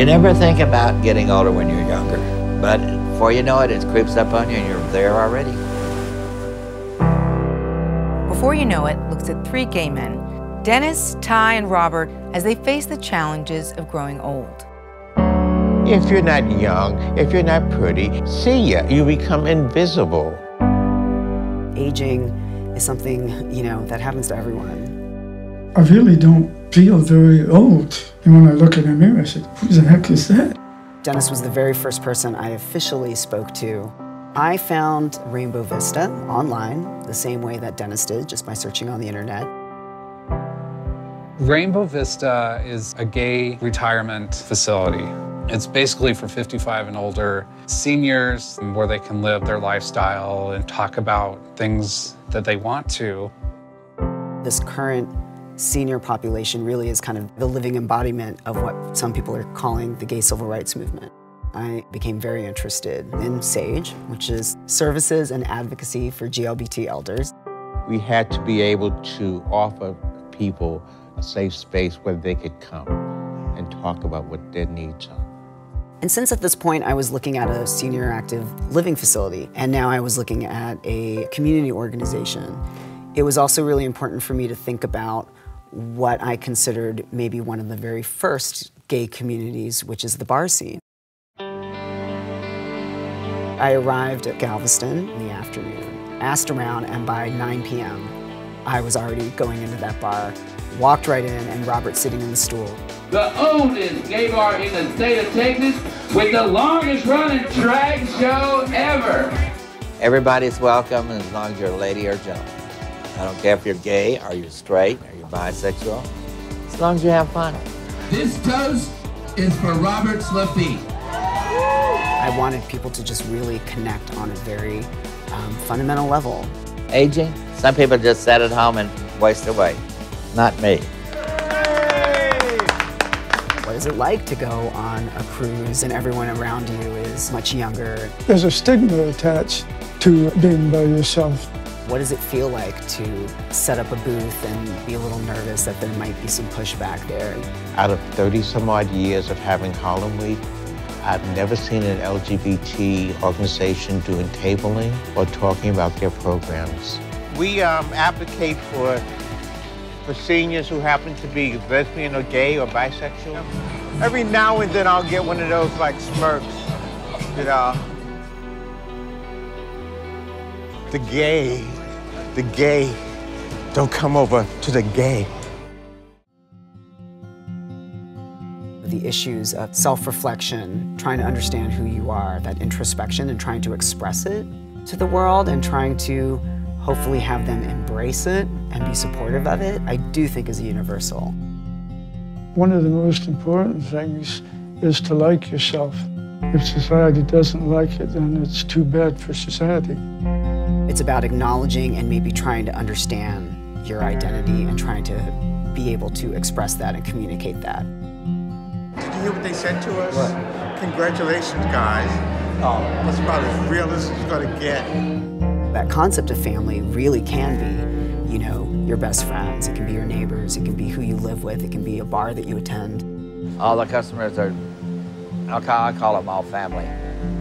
You never think about getting older when you're younger, but before you know it, it creeps up on you and you're there already. Before You Know It looks at three gay men, Dennis, Ty, and Robert, as they face the challenges of growing old. If you're not young, if you're not pretty, see ya, you become invisible. Aging is something, you know, that happens to everyone. I really don't feel very old. And when I look in the mirror, I say, who the heck is that? Dennis was the very first person I officially spoke to. I found Rainbow Vista online the same way that Dennis did, just by searching on the internet. Rainbow Vista is a gay retirement facility. It's basically for 55 and older seniors where they can live their lifestyle and talk about things that they want to. This current senior population really is kind of the living embodiment of what some people are calling the gay civil rights movement. I became very interested in SAGE, which is Services and Advocacy for GLBT Elders. We had to be able to offer people a safe space where they could come and talk about what their needs are. And since at this point I was looking at a senior active living facility, and now I was looking at a community organization, it was also really important for me to think about what I considered maybe one of the very first gay communities, which is the bar scene. I arrived at Galveston in the afternoon, asked around, and by 9 p.m., I was already going into that bar, walked right in, and Robert sitting in the stool. The oldest gay bar in the state of Texas with the longest running drag show ever. Everybody's welcome as long as you're a lady or gentleman. I don't care if you're gay, or you're straight, or you're bisexual, as long as you have fun. This toast is for Robert Lafitte. I wanted people to just really connect on a very um, fundamental level. Aging, some people just sit at home and waste away. Not me. What is it like to go on a cruise and everyone around you is much younger? There's a stigma attached to being by yourself. What does it feel like to set up a booth and be a little nervous that there might be some pushback there? Out of 30 some odd years of having Harlem Week, I've never seen an LGBT organization doing tabling or talking about their programs. We um, advocate for, for seniors who happen to be lesbian or gay or bisexual. Every now and then I'll get one of those like smirks, you know. The gay, the gay, don't come over to the gay. the issues of self-reflection, trying to understand who you are, that introspection and trying to express it to the world and trying to hopefully have them embrace it and be supportive of it, I do think is universal. One of the most important things is to like yourself. If society doesn't like it, then it's too bad for society. It's about acknowledging and maybe trying to understand your identity and trying to be able to express that and communicate that. Did you hear what they said to us? What? Congratulations, guys. Oh, that's about as real as it's gonna get. That concept of family really can be, you know, your best friends. It can be your neighbors. It can be who you live with. It can be a bar that you attend. All the customers are, I'll call, I call them all family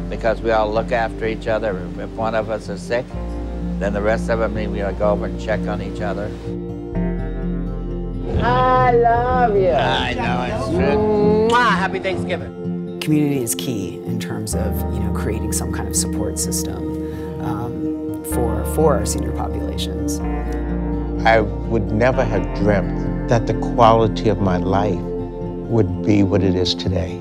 because we all look after each other. If one of us is sick, then the rest of them, we go over and check on each other. I love you. I know, it's true. Mwah, happy Thanksgiving. Community is key in terms of, you know, creating some kind of support system um, for, for our senior populations. I would never have dreamt that the quality of my life would be what it is today.